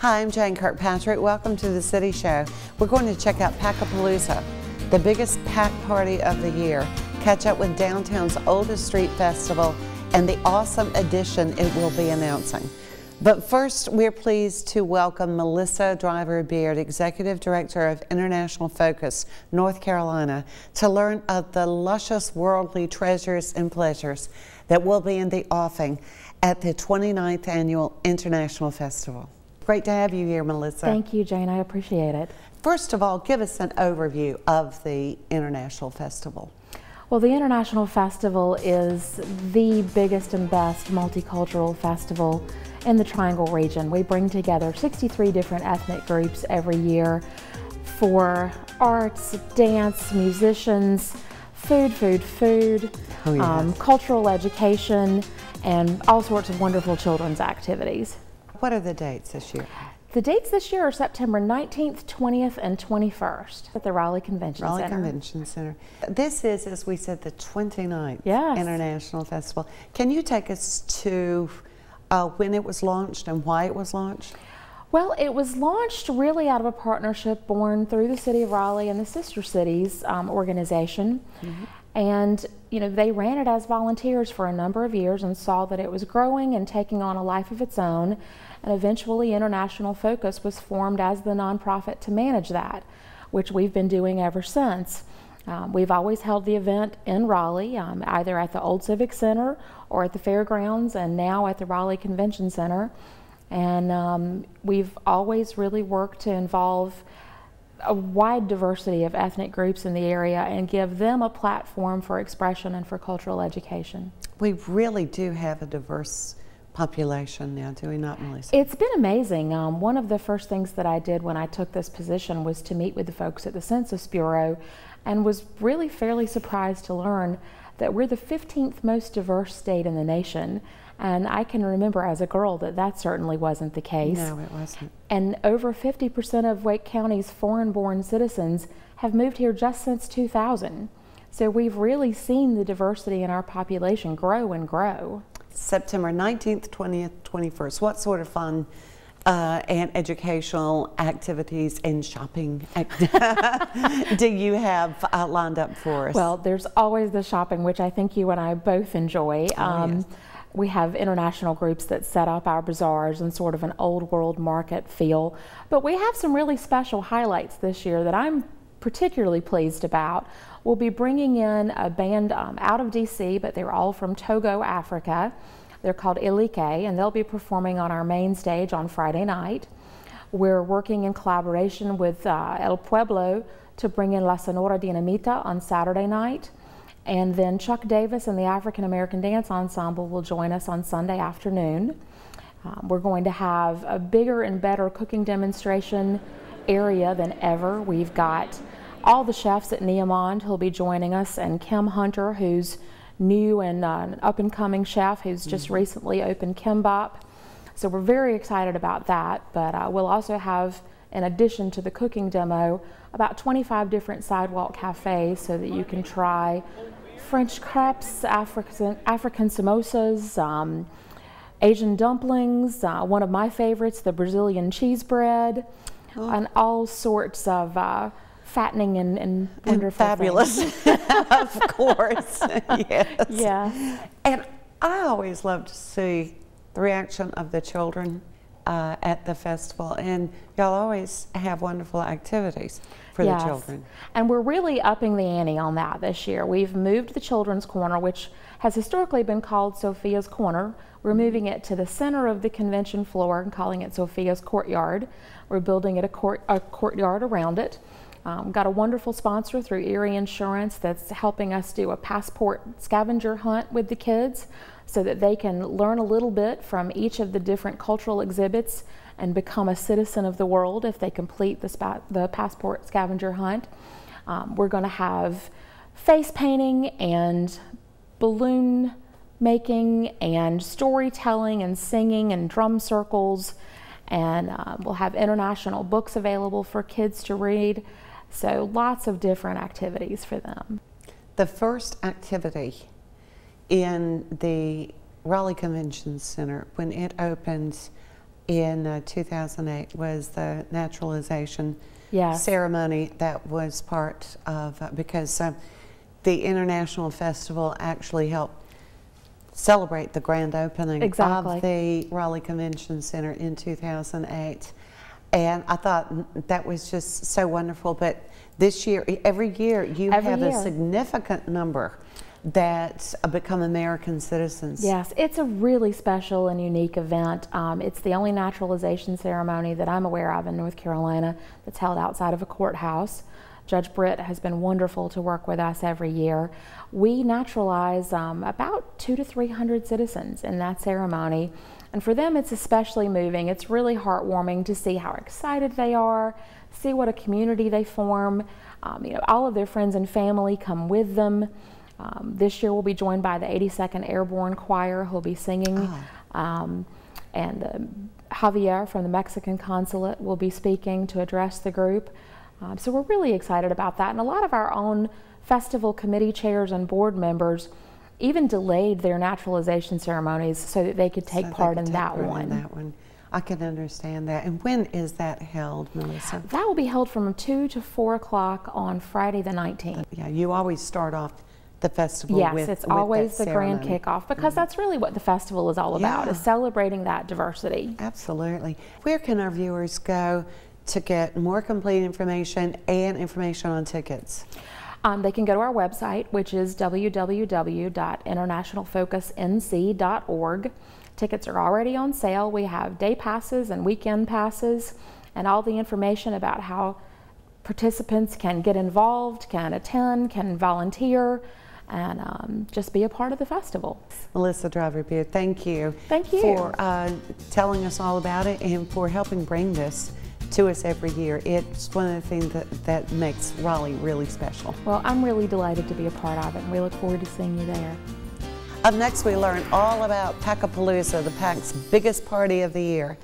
Hi, I'm Jayne Kirkpatrick. Welcome to the City Show. We're going to check out Packapalooza, the biggest pack party of the year, catch up with downtown's oldest street festival, and the awesome addition it will be announcing. But first, we're pleased to welcome Melissa Driver Beard, Executive Director of International Focus, North Carolina, to learn of the luscious worldly treasures and pleasures that will be in the offing at the 29th Annual International Festival. Great to have you here, Melissa. Thank you, Jayne. I appreciate it. First of all, give us an overview of the International Festival. Well, the International Festival is the biggest and best multicultural festival in the Triangle region. We bring together 63 different ethnic groups every year for arts, dance, musicians, food, food, food, oh, yes. um, cultural education, and all sorts of wonderful children's activities. What are the dates this year? The dates this year are September 19th, 20th, and 21st at the Raleigh Convention Raleigh Center. Raleigh Convention Center. This is, as we said, the 29th yes. International Festival. Can you take us to uh, when it was launched and why it was launched? Well, it was launched really out of a partnership born through the City of Raleigh and the Sister Cities um, organization. Mm -hmm. And, you know, they ran it as volunteers for a number of years and saw that it was growing and taking on a life of its own. And eventually, International Focus was formed as the nonprofit to manage that, which we've been doing ever since. Um, we've always held the event in Raleigh, um, either at the Old Civic Center or at the fairgrounds, and now at the Raleigh Convention Center. And um, we've always really worked to involve a wide diversity of ethnic groups in the area and give them a platform for expression and for cultural education. We really do have a diverse population now, do we not, Melissa? It's been amazing. Um, one of the first things that I did when I took this position was to meet with the folks at the Census Bureau and was really fairly surprised to learn that we're the 15th most diverse state in the nation. And I can remember as a girl that that certainly wasn't the case. No, it wasn't. And over 50% of Wake County's foreign born citizens have moved here just since 2000. So we've really seen the diversity in our population grow and grow. September 19th, 20th, 21st. What sort of fun uh, and educational activities and shopping do you have uh, lined up for us? Well, there's always the shopping, which I think you and I both enjoy. Oh, um, yes. We have international groups that set up our bazaars in sort of an old world market feel. But we have some really special highlights this year that I'm particularly pleased about. We'll be bringing in a band um, out of DC, but they're all from Togo, Africa. They're called Elikeh, and they'll be performing on our main stage on Friday night. We're working in collaboration with uh, El Pueblo to bring in La Sonora Dinamita on Saturday night. And then Chuck Davis and the African American Dance Ensemble will join us on Sunday afternoon. Um, we're going to have a bigger and better cooking demonstration area than ever. We've got all the chefs at Neomonde who'll be joining us, and Kim Hunter, who's new and uh, an up and coming chef who's just mm -hmm. recently opened Kimbap. So we're very excited about that. But uh, we'll also have, in addition to the cooking demo, about 25 different sidewalk cafes so that you can try French crepes, African, African samosas, um, Asian dumplings, uh, one of my favorites, the Brazilian cheese bread, oh. and all sorts of uh, fattening and, and wonderful. And fabulous, of course. yes. Yeah. And I always love to see the reaction of the children uh, at the festival, and y'all always have wonderful activities for yes. the children. And we're really upping the ante on that this year. We've moved the Children's Corner, which has historically been called Sophia's Corner. We're moving it to the center of the convention floor and calling it Sophia's Courtyard. We're building it a, court, a courtyard around it. Um, got a wonderful sponsor through Erie Insurance that's helping us do a passport scavenger hunt with the kids. so that they can learn a little bit from each of the different cultural exhibits and become a citizen of the world if they complete the, the passport scavenger hunt. Um, we're going to have face painting and balloon making and storytelling and singing and drum circles. And uh, we'll have international books available for kids to read. So lots of different activities for them. The first activity in the Raleigh Convention Center when it opened in uh, 2008 was the naturalization yes. ceremony that was part of uh, because uh, the international festival actually helped celebrate the grand opening exactly. of the Raleigh Convention Center in 2008 and I thought that was just so wonderful but this year every year you every have year. a significant number that become American citizens. Yes, it's a really special and unique event. Um, it's the only naturalization ceremony that I'm aware of in North Carolina that's held outside of a courthouse. Judge Britt has been wonderful to work with us every year. We naturalize um, about two to three hundred citizens in that ceremony. And for them, it's especially moving. It's really heartwarming to see how excited they are, see what a community they form. Um, you know, all of their friends and family come with them. Um, this year we'll be joined by the 82nd Airborne Choir who'll be singing. Oh. Um, and uh, Javier from the Mexican consulate will be speaking to address the group. Um, so we're really excited about that. And a lot of our own festival committee chairs and board members even delayed their naturalization ceremonies so that they could take so part, in, take that part in that one. I can understand that. And when is that held, Melissa? That will be held from 2 to 4 o'clock on Friday the 19th. Yeah, you always start off the festival yes, with, it's with always the ceremony. grand kickoff because mm that's really what the festival is all about, yeah. is celebrating that diversity. Absolutely. Where can our viewers go to get more complete information and information on tickets? Um, they can go to our website, which is www.internationalfocusnc.org. Tickets are already on sale. We have day passes and weekend passes, and all the information about how participants can get involved, can attend, can volunteer and um, just be a part of the festival. Melissa Driver Beard, thank you. Thank you. For uh, telling us all about it and for helping bring this to us every year. It's one of the things that, that makes Raleigh really special. Well, I'm really delighted to be a part of it and we look forward to seeing you there. Up next, we learn all about Packapalooza, the PAC's biggest party of the year.